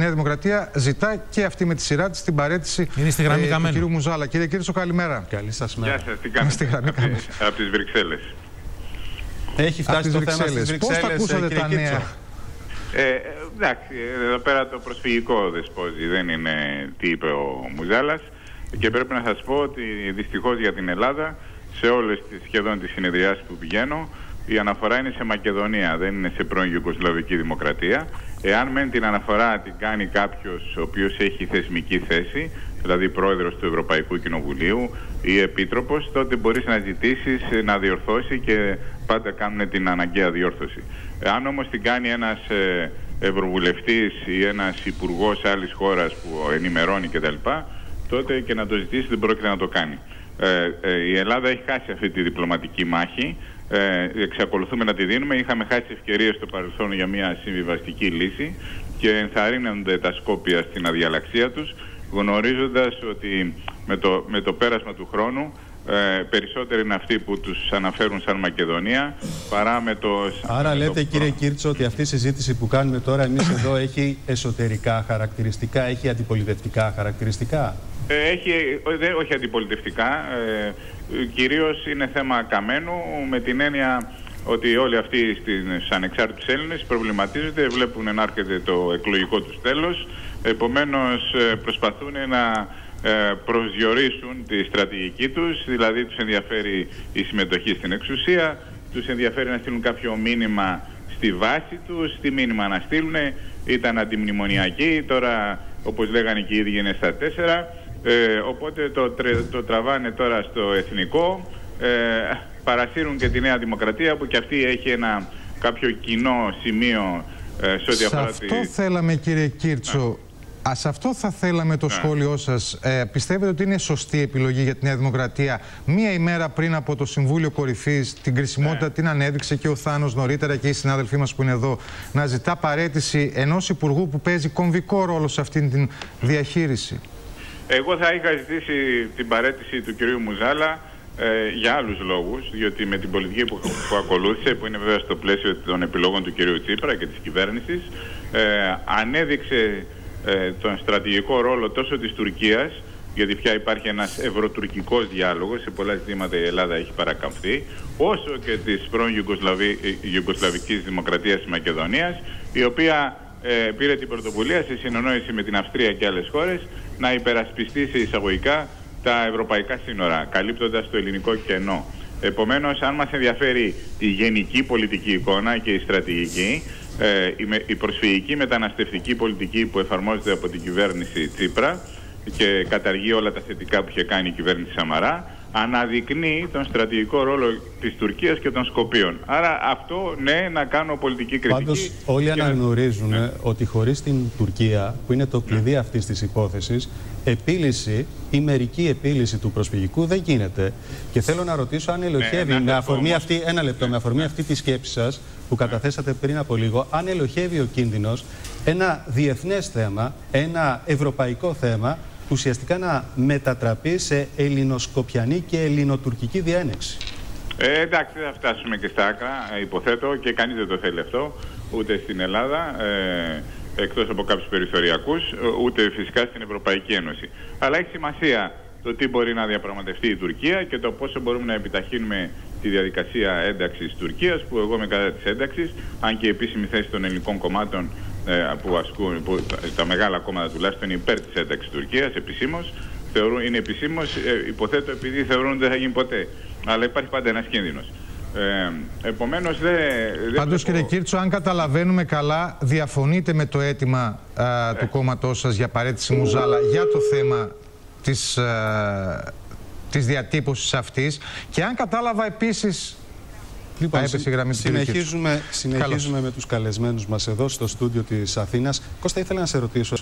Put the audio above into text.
Η Νέα Δημοκρατία ζητά και αυτή με τη σειρά της την παρέτηση Είναι στη γραμμή ε, του καμένου. κυρίου Μουζάλα. Κύριε Κύρτσο, καλημέρα. Καλή σας μέρα. Γεια σας, τι κάνετε; Στη γραμμή από, τις, από τις Βρυξέλλες. Έχει Από φτάσει τις το θέμα στις Βρυξέλλες. Πώς τα Βρυξέλλες, ακούσατε κύριε τα Κίτσο; νέα; Ε, ε, εντάξει, εδώ πέρα το προσφυγικό δεσπόζει, δεν είναι τι είπε ο Μουζάλας και πρέπει να σας πω ότι δυστυχώς για την Ελλάδα σε όλες τις σχεδόν τις συνεδριάσεις που πηγαίνω η αναφορά είναι σε Μακεδονία, δεν είναι σε πρώην Ιουγκοσλαβική Δημοκρατία. Εάν μεν την αναφορά την κάνει κάποιος ο οποίος έχει θεσμική θέση, δηλαδή πρόεδρος του Ευρωπαϊκού Κοινοβουλίου ή επίτροπος, τότε μπορείς να ζητήσεις ε, να διορθώσει και πάντα κάνουν την αναγκαία διόρθωση. Αν όμως την κάνει ένας ε, ευρωβουλευτής ή ένας υπουργός άλλης χώρας που ενημερώνει κτλ, τότε και να το ζητήσει δεν πρόκειται να το κάνει. Ε, ε, η Ελλάδα έχει χάσει αυτή τη διπλωματική μάχη. Ε, εξακολουθούμε να τη δίνουμε. Είχαμε χάσει ευκαιρίες στο παρελθόν για μια συμβιβαστική λύση και ενθαρρύνονται τα Σκόπια στην αδιαλαξία τους γνωρίζοντας ότι με το, με το πέρασμα του χρόνου ε, περισσότεροι είναι αυτοί που τους αναφέρουν σαν Μακεδονία παρά με το... Άρα με λέτε το κύριε Κίρτσο ότι αυτή η συζήτηση που κάνουμε τώρα εμείς εδώ έχει εσωτερικά χαρακτηριστικά, έχει αντιπολιτευτικά χαρακτηριστικά; Ε, Έχει, ό- δεν- όχι αντιπολιτευτικά, ε, ε, κυρίως είναι θέμα καμένου με την έννοια ότι όλοι αυτοί στις ανεξάρτητους Έλληνες προβληματίζονται, βλέπουν να έρχεται το εκλογικό τους τέλος, επομένως ε, προσπαθούν να ε, προσδιορίσουν τη στρατηγική τους, δηλαδή τους ενδιαφέρει η συμμετοχή στην εξουσία, τους ενδιαφέρει να στείλουν κάποιο μήνυμα στη βάση τους, τι μήνυμα να στείλουν, ήταν αντιμνημονιακοί, τώρα όπως λέγανε και οι ίδιοι είναι στα τέσσερα, ε, οπότε το, τρε- το τραβάνε τώρα στο εθνικό, ε, παρασύρουν και τη Νέα Δημοκρατία που και αυτή έχει ένα κάποιο κοινό σημείο ε, σε ό,τι Σε αφορά αυτό τη... θέλαμε κύριε Κίρτσο. Α, σε αυτό θα θέλαμε το σχόλιο σας. Ε, πιστεύετε ότι είναι σωστή επιλογή για τη Νέα Δημοκρατία; Μία ημέρα πριν από το Συμβούλιο Κορυφής την κρισιμότητα την ανέδειξε και ο Θάνος νωρίτερα και οι συνάδελφοί μας που είναι εδώ να ζητά παρέτηση ενός Υπουργού που παίζει κομβικό ρόλο σε αυτήν την διαχείριση; Εγώ θα είχα ζητήσει την παρέτηση του κυρίου Μουζάλα ε, για άλλους λόγους, διότι με την πολιτική που, που ακολούθησε, που είναι βέβαια στο πλαίσιο των επιλογών του κυρίου Τσίπρα και της κυβέρνησης, ε, ανέδειξε ε, τον στρατηγικό ρόλο τόσο της Τουρκίας, γιατί πια υπάρχει ένας ευρωτουρκικός διάλογος, σε πολλά ζητήματα η Ελλάδα έχει παρακαμφθεί, όσο και της πρώην Ιουγκοσλαβή, ε, Ιουγκοσλαβικής Δημοκρατίας της Μακεδονίας, η οποία ε, πήρε την πρωτοβουλία σε συνεννόηση με την Αυστρία και άλλες χώρες να υπερασπιστεί σε εισαγωγικά τα ευρωπαϊκά σύνορα, καλύπτοντας το ελληνικό κενό. Επομένως, αν μας ενδιαφέρει η γενική πολιτική εικόνα και η στρατηγική, ε, η, με- η προσφυγική μεταναστευτική πολιτική που εφαρμόζεται από την κυβέρνηση Τσίπρα και καταργεί όλα τα θετικά που είχε κάνει η κυβέρνηση Σαμαρά, αναδεικνύει τον στρατηγικό ρόλο της Τουρκίας και των Σκοπίων. Άρα αυτό, ναι, να κάνω πολιτική κριτική. Πάντως όλοι και να- αναγνωρίζουν Ναι. ότι χωρίς την Τουρκία, που είναι το κλειδί αυτής της υπόθεσης, επίλυση ή μερική επίλυση του προσφυγικού δεν γίνεται. Και θέλω να ρωτήσω αν ελοχεύει να με σας πω αφορμή όμως- αυτή, ένα λεπτό, με αφορμή αυτή τη σκέψη σας που καταθέσατε πριν από λίγο, αν ελοχεύει ο κίνδυνος ένα διεθνές θέμα, ένα ευρωπαϊκό θέμα, ουσιαστικά να μετατραπεί σε ελληνοσκοπιανή και ελληνοτουρκική διένεξη. Ε, εντάξει, δεν θα φτάσουμε και στα άκρα, ε, υποθέτω, και κανείς δεν το θέλει αυτό, ούτε στην Ελλάδα, ε, εκτός από κάποιους περιθωριακούς, ε, ούτε φυσικά στην Ευρωπαϊκή Ένωση. Αλλά έχει σημασία το τι μπορεί να διαπραγματευτεί η Τουρκία και το πόσο μπορούμε να επιταχύνουμε τη διαδικασία ένταξης Τουρκίας, που εγώ είμαι κατά της ένταξης, αν και η επίσημη θέση των ελληνικών κομμάτων ε, που ασκούν, που, τα μεγάλα κόμματα τουλάχιστον είναι υπέρ της ένταξης Τουρκίας, επισήμως, θεωρούν, είναι επισήμως, ε, υποθέτω επειδή θεωρούν ότι δεν θα γίνει ποτέ. Αλλά υπάρχει πάντα ένας κίνδυνος. Ε, επομένως δεν... δεν Πάντως βλέπω- κύριε Κίρτσο, αν καταλαβαίνουμε καλά, διαφωνείτε με το αίτημα α, του κόμματός σας για παρέτηση Μουζάλα για το θέμα της, α, της διατύπωσης αυτής και αν κατάλαβα επίσης Λοιπόν, Α, έπεσε η γραμμή του κύριου συνεχίζουμε, συνεχίζουμε με τους καλεσμένους μας εδώ στο στούντιο της Αθήνας. Κώστα, ήθελα να σε ρωτήσω